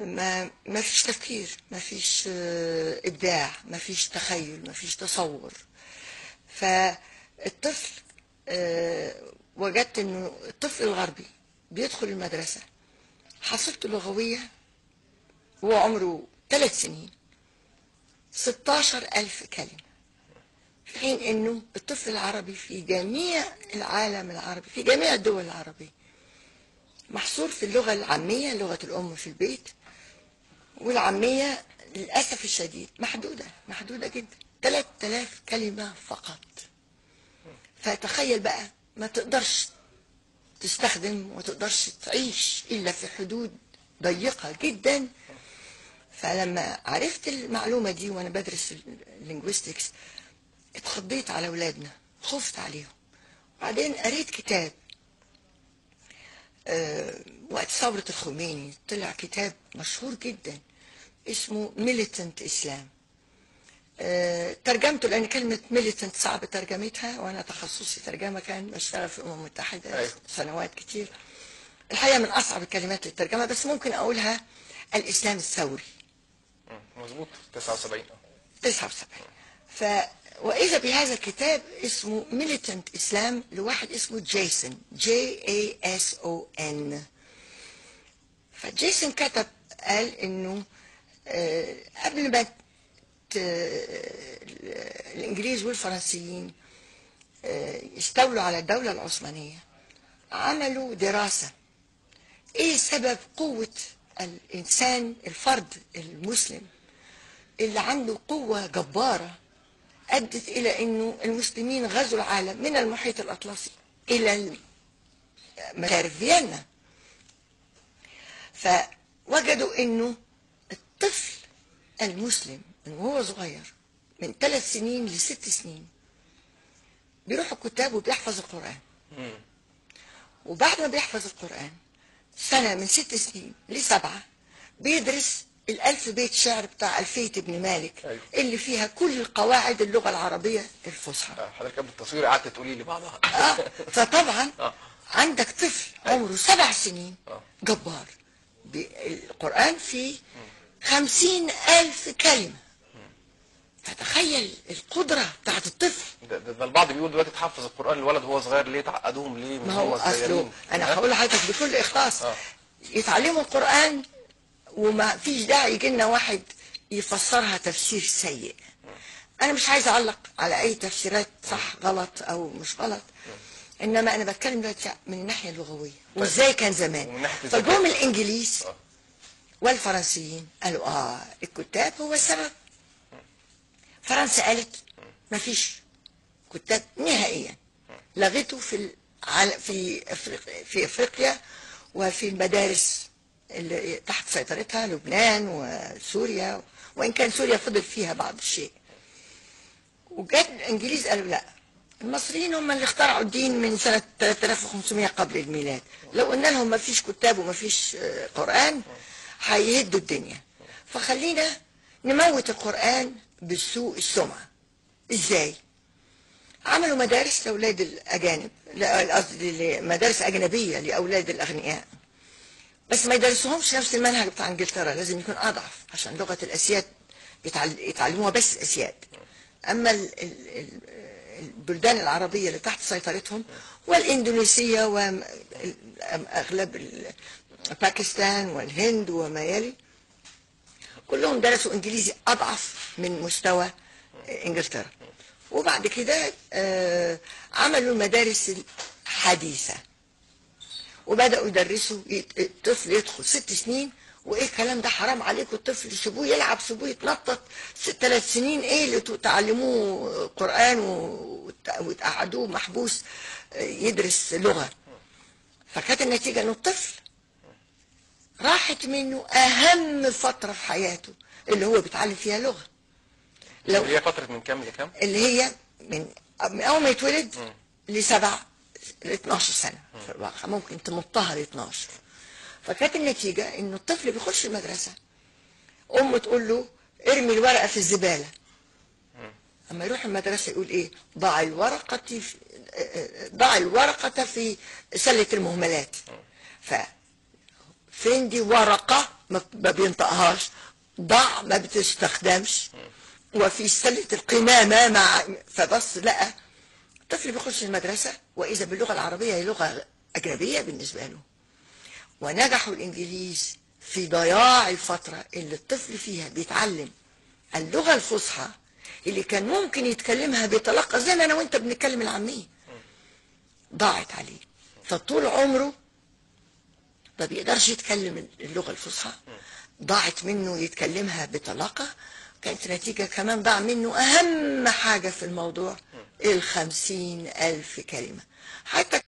ما ما فيش تفكير ما فيش آه، إبداع ما فيش تخيل ما فيش تصور. فالطفل آه، وجدت إنه الطفل الغربي بيدخل المدرسة حصيلته اللغويه وهو عمره ثلاث سنين 16 ألف كلمة. في حين إنه الطفل العربي في جميع العالم العربي في جميع الدول العربية محصور في اللغة العامية لغة الأم في البيت والعامية للأسف الشديد محدودة محدودة جدا. 3000 كلمة فقط. فتخيل بقى ما تقدرش تستخدم وما تقدرش تعيش إلا في حدود ضيقة جدا. فلما عرفت المعلومة دي وأنا بدرس اللينجويستكس اتخضيت على أولادنا خفت عليهم. بعدين قريت كتاب وقت ثورة الخميني طلع كتاب مشهور جدا اسمه Militant Islam آه، ترجمته لأن كلمة militant صعب ترجمتها وأنا تخصصي ترجمة كان بشتغل في الأمم المتحدة أيوة. سنوات كتير. الحقيقة من أصعب الكلمات للترجمة بس ممكن أقولها الإسلام الثوري. مظبوط. 79 آه 79 ف وإذا بهذا الكتاب اسمه Militant Islam لواحد اسمه جيسون J A S O N فجيسون كتب قال إنه آه، قبل ما ت- الإنجليز والفرنسيين آه، يستولوا على الدولة العثمانية عملوا دراسة. إيه سبب قوة الإنسان الفرد المسلم اللي عنده قوة جبارة؟ أدت إلى أنه المسلمين غزوا العالم من المحيط الأطلسي إلى مغارب فيينا فوجدوا أنه الطفل المسلم وهو صغير من ثلاث سنين لست سنين بيروح الكتاب وبيحفظ القرآن. وبعد ما بيحفظ القرآن سنة من ست سنين لسبعة بيدرس الألف بيت شعر بتاع ألفية ابن مالك أيوة. اللي فيها كل قواعد اللغة العربية الفصحى آه، حضرتك قبل التصوير قعدت تقولي لي بعضها آه فطبعا آه. عندك طفل عمره سبع سنين آه. جبار القرآن فيه خمسين ألف كلمة فتخيل القدرة بتاعت الطفل ده, ده, البعض بيقول دلوقتي تحفظ القرآن الولد وهو صغير ليه تعقدوهم ليه ما هو أنا ها؟ هقول لحضرتك بكل إخلاص آه. يتعلموا القرآن وما فيش داعي يجي لنا واحد يفسرها تفسير سيء أنا مش عايز أعلق على أي تفسيرات صح غلط أو مش غلط إنما أنا بتكلم دلوقتي من الناحية اللغوية وإزاي كان زمان. فجم الإنجليز آه. والفرنسيين قالوا آه الكتاب هو السبب فرنسا قالت ما فيش كتاب نهائيا لغته في. في أفريقيا في إفريقيا وفي المدارس اللي تحت سيطرتها لبنان وسوريا وإن كان سوريا فضل فيها بعض الشيء. وجات الانجليز قالوا لا المصريين هم اللي اخترعوا الدين من سنة 3500 قبل الميلاد. لو قلنا لهم ما فيش كتاب وما فيش آه، قرآن هيهدوا الدنيا. فخلينا نموت القرآن بالسوء السمعة. إزاي؟ عملوا مدارس لأولاد الأجانب قصدي مدارس أجنبية لأولاد الأغنياء. بس ما يدرسوهمش نفس المنهج بتاع إنجلترا لازم يكون أضعف عشان لغة الأسياد يتعل- يتعلموها بس أسياد. أما ال- ال- ال- البلدان العربية اللي تحت سيطرتهم والإندونيسية واغلب باكستان والهند وما يلي كلهم درسوا إنجليزي أضعف من مستوى إنجلترا. وبعد كده آه، عملوا المدارس الحديثة. وبدأوا يدرسوا الطفل يدخل ست سنين وإيه الكلام ده حرام عليكم الطفل سيبوه يلعب سيبوه يتنطط. ثلاث سنين إيه اللي تعلموه قرآن وت- وتقعدوه محبوس يدرس لغة. فكانت النتيجة إنه الطفل راحت منه أهم فترة في حياته اللي هو بيتعلم فيها لغة. لو اللي هي فترة من كام لكام؟ اللي هي من من أول ما يتولد لسبع ل 12 سنه ممكن تمطها ل 12 فكانت النتيجة إنه الطفل بيخش المدرسة أمه تقول له ارمي الورقة في الزبالة. أما يروح المدرسة يقول إيه؟ ضع الورقة في ضع الورقة في سلة المهملات. ف فين دي ورقة ما ما بينطقهاش؟ ضع ما بتستخدمش. وفي سلة القمامة مع فبص لقى طفل بيخش المدرسة وإذا باللغة العربية هي لغة أجنبية بالنسبة له. ونجحوا الإنجليز في ضياع الفترة اللي الطفل فيها بيتعلم اللغة الفصحى اللي كان ممكن يتكلمها بطلاقة زي ما أنا وأنت بنتكلم العامية. ضاعت عليه. فطول عمره ما بيقدرش يتكلم اللغة الفصحى. ضاعت منه يتكلمها بطلاقة كانت نتيجة كمان ضاع منه أهم حاجة في الموضوع الخمسين ألف كلمة. حتى